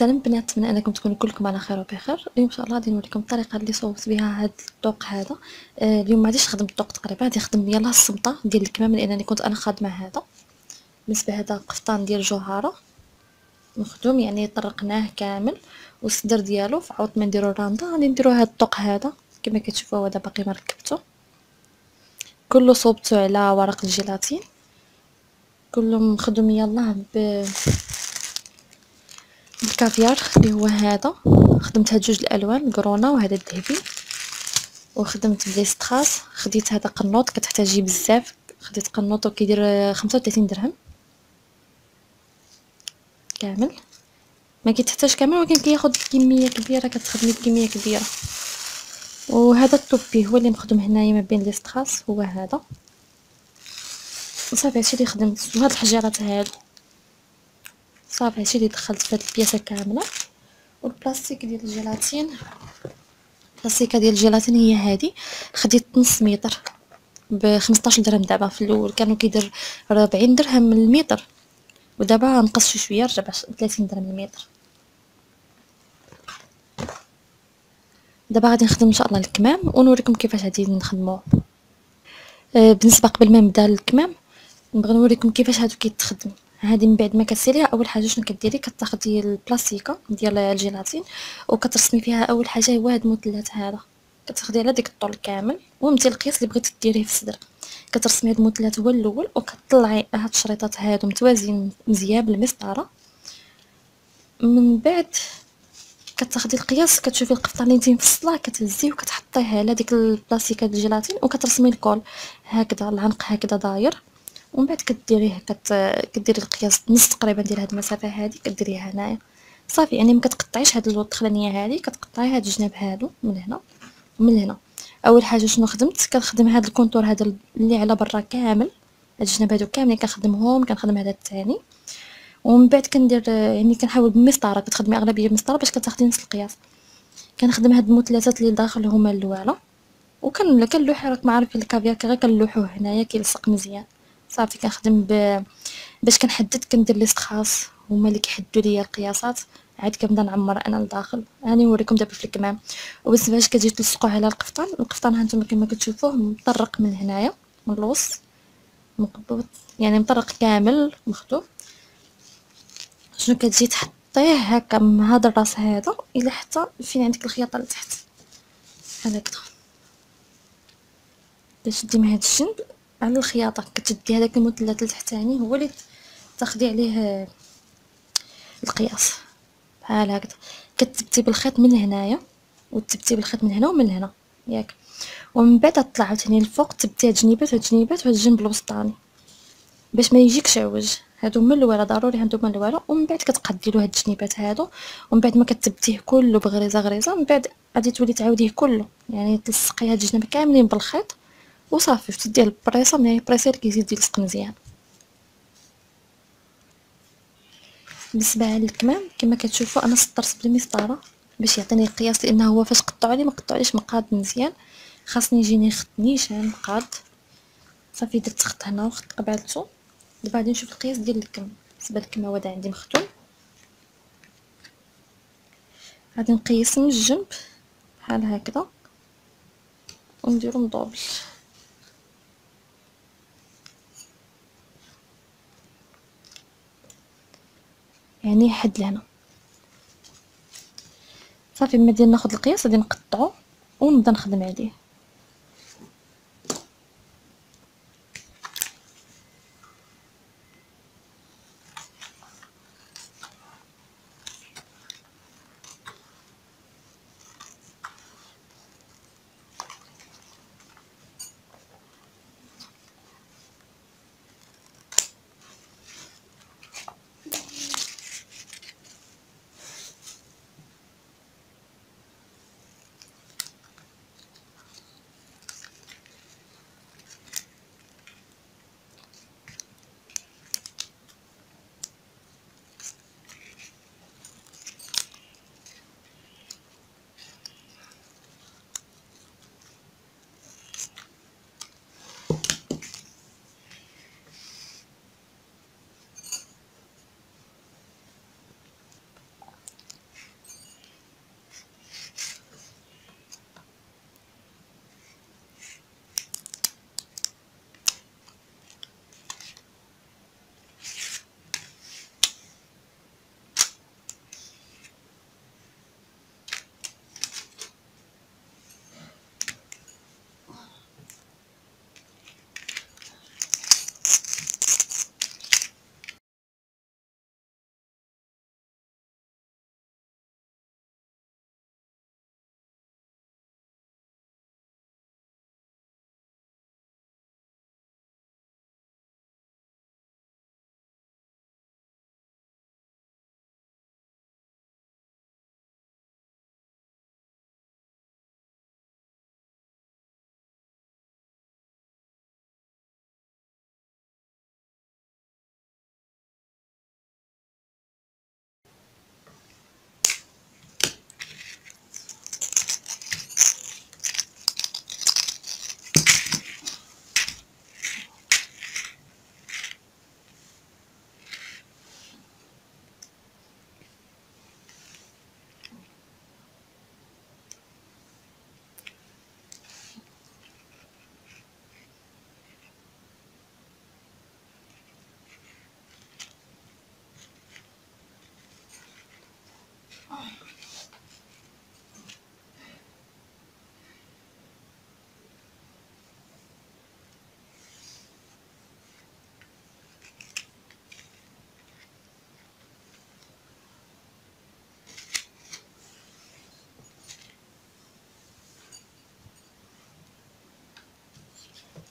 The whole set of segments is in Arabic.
السلام بنات نتمنى أنكم تكونوا كلكم على خير وبخير. اليوم إن شاء الله غادي نوريكم الطريقة اللي صوبت بها هذا الطوق هذا. آه اليوم ما غاديش نخدم الطوق تقريبا غادي نخدم يلاه الصمطه ديال الكمام لأنني كنت أنا خادمة هذا. بالنسبة هذا قفطان ديال جوهره مخدوم يعني طرقناه كامل. والصدر ديالو فعوض ما نديرو الرانده غادي نديرو هذا الطوق هذا. كما كتشوفوا هو دابا باقي ما ركبته كله صوبته على ورق الجيلاتين. كله مخدوم يلاه ب الكافيار اللي هو هذا. خدمت هاد جوج الألوان الكرونا وهذا الذهبي. وخدمت بليستراس خديت هذا قنوط كتحتاجي بزاف. خديت قنوط وكيدير خمسة وثلاثين درهم. كامل. ما كيتحتاج كامل ولكن كياخد كمية كبيرة كتخدمي بكمية كبيرة. وهذا الطوبي هو اللي مخدوم هنايا ما بين ليستراس هو هذا. وصافي هادشي اللي خدمت. وهاد الحجيرات هادو. صافي هادشي اللي دخلت في هاد البياسة كاملة. والبلاستيك ديال الجيلاتين. البلاستيكة ديال الجيلاتين هي هادي. خديت نص متر ب 15 درهم دابا في الأول. كانوا كيدير 40 درهم المتر. ودابا نقص شوية رجع 30 درهم المتر. دابا غادي نخدم إن شاء الله الكمام. ونوريكم كيفاش غادي نخدموه. آه، بالنسبة قبل ما نبدأ الكمام نبغي نوريكم كيفاش هادو كيتخدم هذه من بعد ما كتسيريها أول حاجة شنو كديري؟ كتاخدي البلاستيكة ديال الجيلاتين وكترسمي فيها أول حاجة هو هاد المثلث هذا. كتاخدي على ديك الطول كامل ومتي القياس اللي بغيتي ديريه في الصدر. كترسمي هاد المثلث هو الأول وكتطلعي هاد الشريطات هادو متوازيين مزيان بالمسطرة. من بعد كتاخدي القياس كتشوفي القفطانيتين في الصلاة كتهزيه وكتحطيه على ديك البلاستيكة ديال الجيلاتين وكترسمي الكول. هكذا العنق هكذا داير. ومن بعد كديريه كت... كديري القياس نص تقريبا ديال هاد المسافة هادي كديريها هنايا. صافي يعني ما كتقطعيش هاد الدخلانيه هادي كتقطعي هاد الجناب هادو من هنا ومن هنا. أول حاجة شنو خدمت؟ كنخدم هاد ال contour هذا اللي على برا كامل هاد الجناب هادو كاملين كنخدمهم كنخدم هذا الثاني. ومن بعد كندير يعني كنحاول بمسطرة كتخدمي أغلبية بمسطره باش كتاخدي نفس القياس. كنخدم هاد المثلثات اللي داخل هما الوالا وكان كنلوح راك ما عارف الكافيار غير كنلوحوه هنايا كيلصق مزيان. صافي كنخدم ب... باش كنحدد كندير ليست خاص. هما اللي كيحددوا ليا القياسات. عاد كنبدا نعمر أنا لداخل. راني نوريكم دابا في الكمام. وبس باش كتجي تلصقوا على القفطان القفطان هانتوما كما كتشوفوه مطرق من هنايا من الوسط مقبوط يعني مطرق كامل مخطوف شنو كتجي تحطيه هكا من هذا الراس هذا إلى حتى فين عندك الخياطة لتحت. هكذا باش دي من هذا الجنب على الخياطة كتدي هذاك المثلث التحتاني هو اللي تاخدي عليه القياس. بحال هكذا. كتثبتي بالخيط من هنايا وتثبتي بالخيط من هنا ومن هنا ياك. ومن بعد تطلع عاوتاني الفوق تثبتي هاد الجنيبات وهاد الجنيبات وهاد الجنب الوسطاني باش ما يجيكش عوج. هادو من الورا ضروري هادو من الورا. ومن بعد كتقدي له هاد الجنيبات هادو. ومن بعد ما كتثبتيه كله بغريزة غريزة من بعد غادي تولي تعاوديه كله. يعني تلصقي هاد الجناب كاملين بالخيط. وصافي تديه البريصة؟ من البريصة كيزيد يلصق مزيان. بالنسبة للكمام كما كتشوفوا أنا سطرت بالمسطره باش يعطيني القياس لأنه هو فاش قطعوا لي ما قطعوليش مقاد مزيان. خاصني يجيني خط نيشان مقاد. صافي درت خط هنا وخط قبالته دابا غادي نشوف القياس ديال الكم. بالنسبة للكم هو عندي مختوم. غادي نقيس من الجنب بحال هكذا. ونديرو مدوبل. يعني حد لهنا. صافي ملي ناخذ ناخد القياس غادي نقطعو ونبدا نخدم عليه.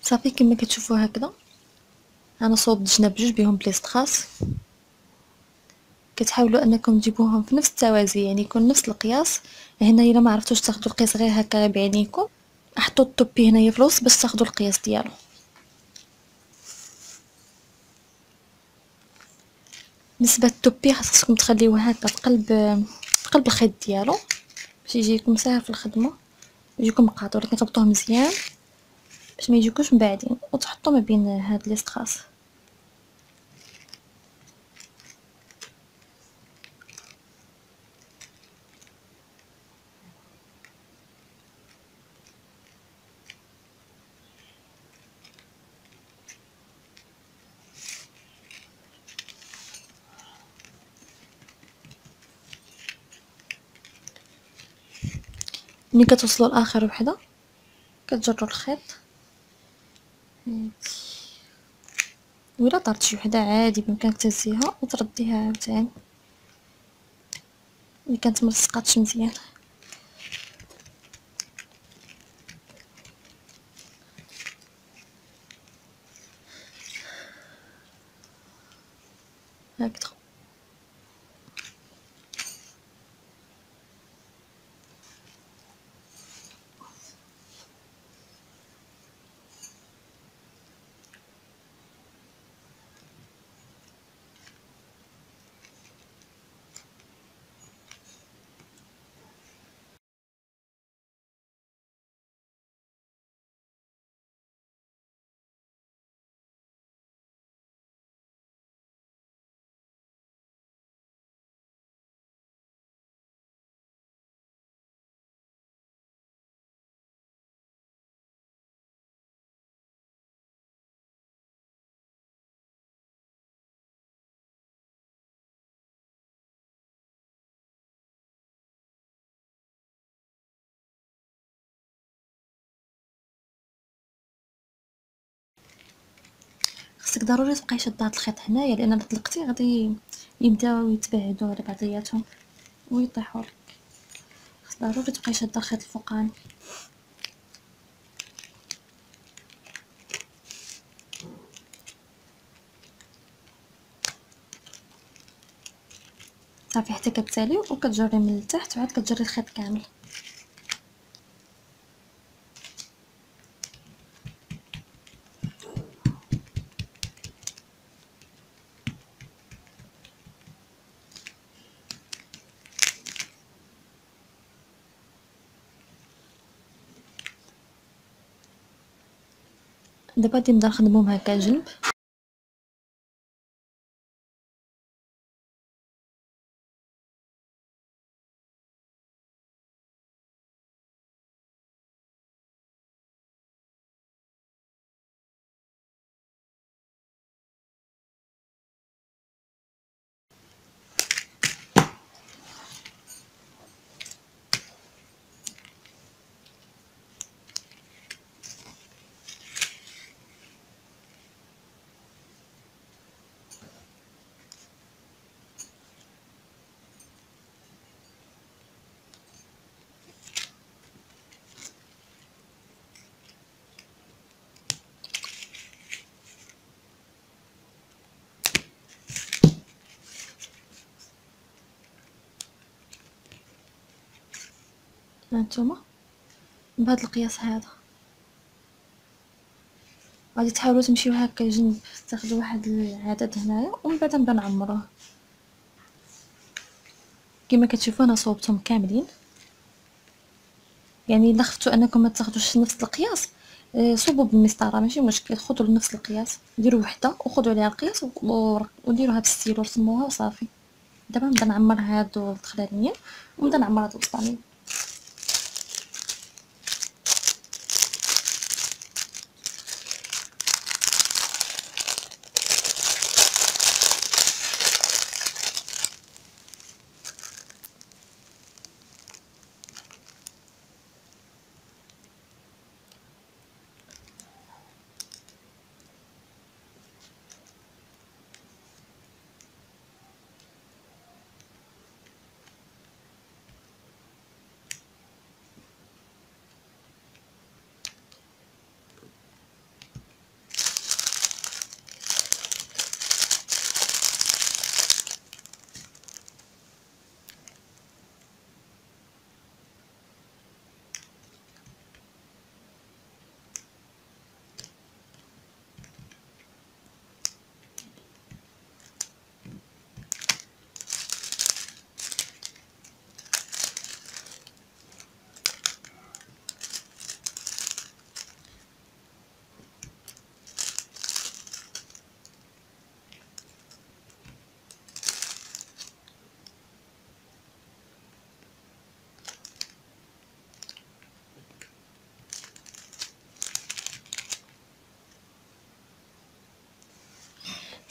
صافي كما كتشوفوا هكذا. أنا صوبت جناب جوج بهم بليستراس كتحاولوا أنكم تجيبوهم في نفس التوازي يعني يكون نفس القياس. هنا إلا ما عرفتوش تاخذوا القياس غير هكا بعينيكم. حطوا الطوبي هنايا في الوسط باش تاخذوا القياس ديالو. بالنسبة للطوبي خاصكم تخليوه هكا في قلب في قلب الخيط ديالو باش يجيكم ساهل في الخدمة يجيكم مقاطع ولكن تربطوه مزيان. باش ما يجيكوش مبعدين وتحطوا ما بين هاد لي ستراس. ملي كتوصلوا لآخر وحدة كتجروا الخيط. ولا طارت شي وحدة عادي بإمكانك تهزيها وترديها عاوتاني. اللي كانت ملصقاتش مزيان. هكذا. خصك ضروري تبقاي شاده هاد الخيط هنايا لأن الا طلقتي غادي يبداو يتباعدوا على بعضياتهم ويطيحوا لك خص ضروري تبقاي شاده الخيط الفوقاني صافي حتى كتسالي وكتجري من التحت وعاد كتجري الخيط كامل. دابا غادي نبدا نخدمهم هكا جنب هانتوما بهذا القياس هذا. غادي تحاولوا تمشيو هكا جنب تاخذوا واحد العدد هنايا ومن بعد نبدا نعمروه. كما كتشوفوا أنا صوبتهم كاملين. يعني إلا خفتوا أنكم ما تاخذوش نفس القياس آه، صوبوا بالمسطرة ماشي مشكل خذوا نفس القياس ديروا وحدة وخذوا عليها القياس وديروها بالستيلو رسموها وصافي. دابا نبدأ نعمر هادو التخلاليين ونبدأ نعمر هادو الوسطانيين.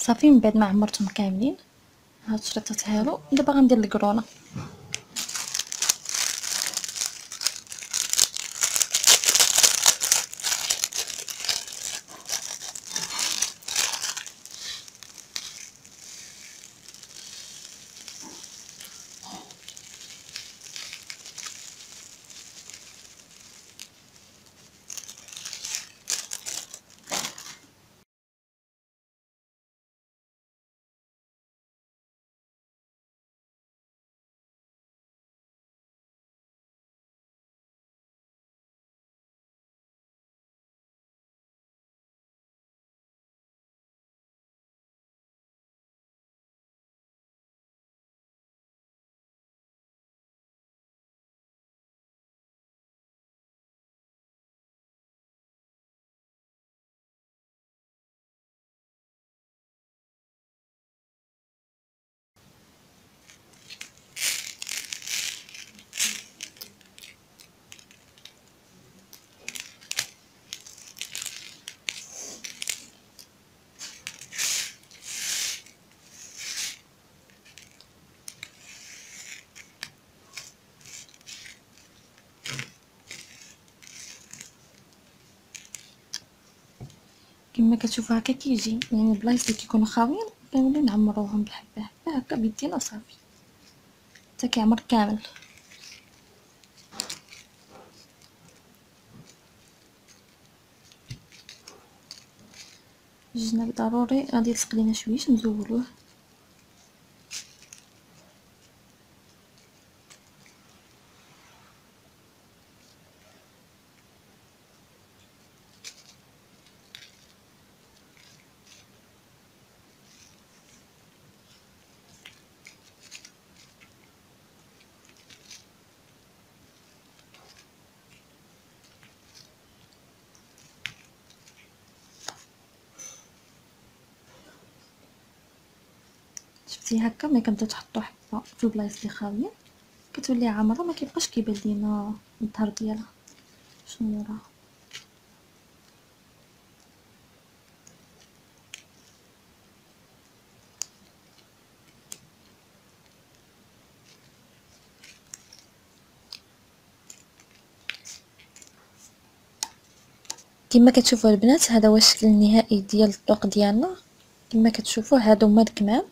صافي من بعد ما عمرتهم كاملين. هاد الشريطات هادو. دابا غندير القرونه كما كتشوفوا هكا كيجي يعني البلايص اللي كيكونوا خاويين كنوليو نعمروهم بحبه حبه هكا. بيدينا صافي حتى كيعمر كامل. الجناب ضروري غادي يلصق لينا شويش نزولوه. شفتي هكا ملي كنبداو تحطو حبه في البلايص اللي خاويين كتولي عامرة ما كيبقاش كيبان لينا الظهر ديالها. شنو راه كما كتشوفوا البنات هذا هو الشكل النهائي ديال الطوق ديالنا. كما كتشوفوا هادو هما الكمام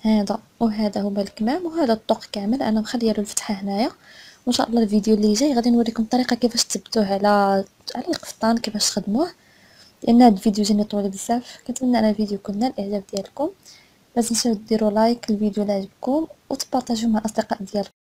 هذا وهذا هما الكمام وهذا الطوق كامل. أنا مخلية له الفتحة هنايا. وإن شاء الله الفيديو اللي جاي غادي نوريكم الطريقة كيفاش تثبتوه على على القفطان كيفاش تخدموه. لأن هذا الفيديو جاني طويل بزاف. كنتمنى على الفيديو يكون نال الإعجاب ديالكم. لا تنساو ديروا لايك الفيديو اللي عجبكم وتبارطاجيو مع الاصدقاء ديالكم.